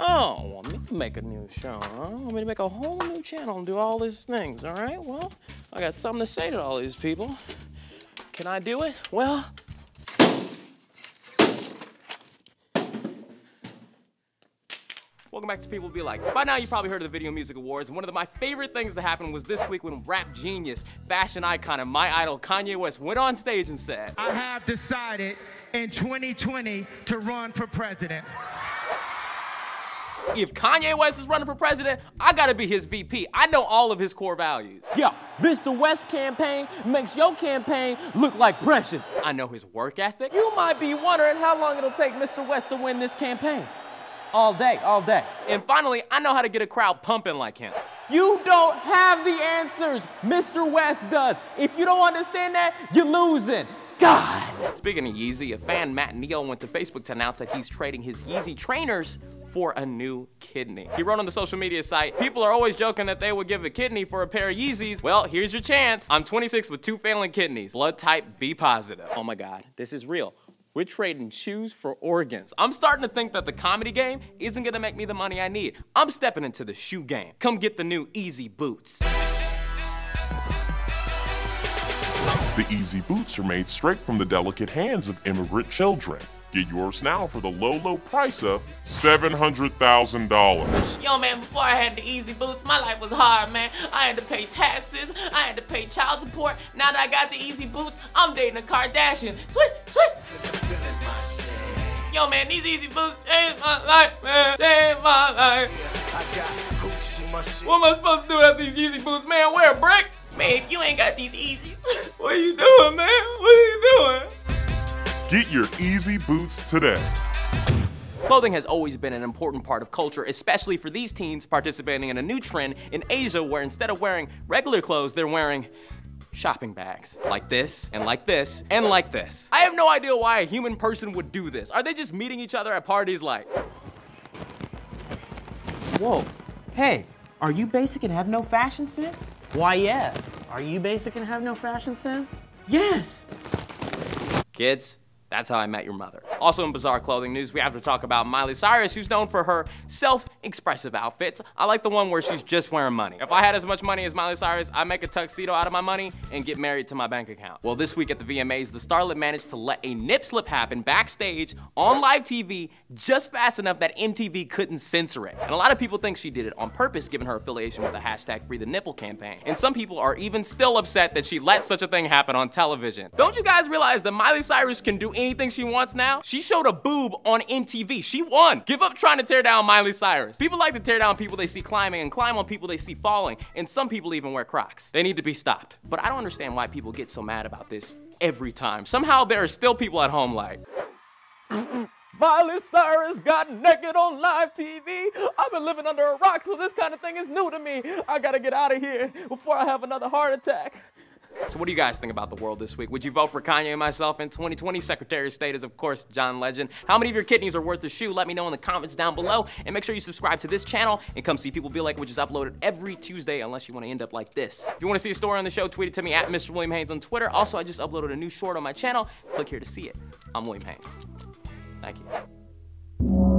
Oh, want me to make a new show, huh? Want me to make a whole new channel and do all these things, all right? Well, I got something to say to all these people. Can I do it? Well, Welcome back to People Be Like. By now, you probably heard of the Video Music Awards, and one of the, my favorite things that happened was this week when rap genius, fashion icon, and my idol Kanye West went on stage and said, I have decided in 2020 to run for president. If Kanye West is running for president, I gotta be his VP. I know all of his core values. Yeah, Mr. West campaign makes your campaign look like precious. I know his work ethic. You might be wondering how long it'll take Mr. West to win this campaign. All day, all day. And finally, I know how to get a crowd pumping like him. You don't have the answers. Mr. West does. If you don't understand that, you're losing. God. Speaking of Yeezy, a fan, Matt Neal, went to Facebook to announce that he's trading his Yeezy trainers for a new kidney. He wrote on the social media site, people are always joking that they would give a kidney for a pair of Yeezys. Well, here's your chance. I'm 26 with two failing kidneys. Blood type B positive. Oh my God, this is real. We're trading shoes for organs. I'm starting to think that the comedy game isn't gonna make me the money I need. I'm stepping into the shoe game. Come get the new Easy Boots. The Easy Boots are made straight from the delicate hands of immigrant children. Get yours now for the low, low price of $700,000. Yo, man, before I had the Easy Boots, my life was hard, man. I had to pay taxes, I had to pay child support. Now that I got the Easy Boots, I'm dating a Kardashian. Switch, switch. Yo, man, these Yeezy Boots changed my life, man. Changed my life. What am I supposed to do with these Yeezy Boots, man? Wear a brick? Man, if you ain't got these Yeezys, what are you doing, man? What are you doing? Get your Easy Boots today. Clothing has always been an important part of culture, especially for these teens participating in a new trend in Asia where instead of wearing regular clothes, they're wearing shopping bags. Like this, and like this, and like this. I have no idea why a human person would do this. Are they just meeting each other at parties like? Whoa. Hey, are you basic and have no fashion sense? Why, yes. Are you basic and have no fashion sense? Yes. Kids, that's how I met your mother. Also in bizarre clothing news, we have to talk about Miley Cyrus, who's known for her self-expressive outfits. I like the one where she's just wearing money. If I had as much money as Miley Cyrus, I'd make a tuxedo out of my money and get married to my bank account. Well, this week at the VMAs, the starlet managed to let a nip slip happen backstage on live TV just fast enough that MTV couldn't censor it. And a lot of people think she did it on purpose given her affiliation with the hashtag Free the Nipple campaign. And some people are even still upset that she let such a thing happen on television. Don't you guys realize that Miley Cyrus can do anything she wants now? She showed a boob on MTV. She won. Give up trying to tear down Miley Cyrus. People like to tear down people they see climbing and climb on people they see falling. And some people even wear Crocs. They need to be stopped. But I don't understand why people get so mad about this every time. Somehow there are still people at home like, Miley Cyrus got naked on live TV. I've been living under a rock, so this kind of thing is new to me. I gotta get out of here before I have another heart attack. So what do you guys think about the world this week? Would you vote for Kanye and myself in 2020? Secretary of State is, of course, John Legend. How many of your kidneys are worth a shoe? Let me know in the comments down below. And make sure you subscribe to this channel and come see People Be Like, which is uploaded every Tuesday, unless you want to end up like this. If you want to see a story on the show, tweet it to me at Mr. William Haynes on Twitter. Also, I just uploaded a new short on my channel. Click here to see it. I'm William Haynes. Thank you.